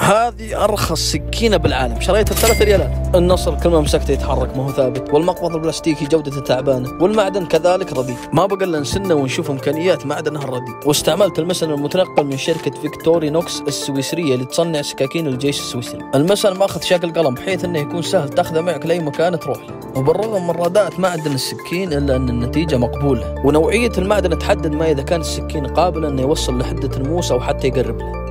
هذه أرخص سكينة بالعالم. شريتها بثلاث ريالات. النصل كل ما مسكته يتحرك ما هو ثابت. والمقبض البلاستيكي جودته تعبانة. والمعدن كذلك رديء. ما بقى إلا نسنه ونشوف إمكانيات معدنها الرديء واستعملت المسن المتنقل من شركة فيكتوري نوكس السويسرية اللي تصنع سكاكين الجيش السويسري. المسن ماخذ شكل قلم بحيث إنه يكون سهل تاخذه معك لأي مكان تروح له. وبالرغم من رداءة معدن السكين إلا أن النتيجة مقبولة. ونوعية المعدن تحدد ما إذا كان السكين قابل إنه يوصل لحدة الموس أو حتى يقرب له.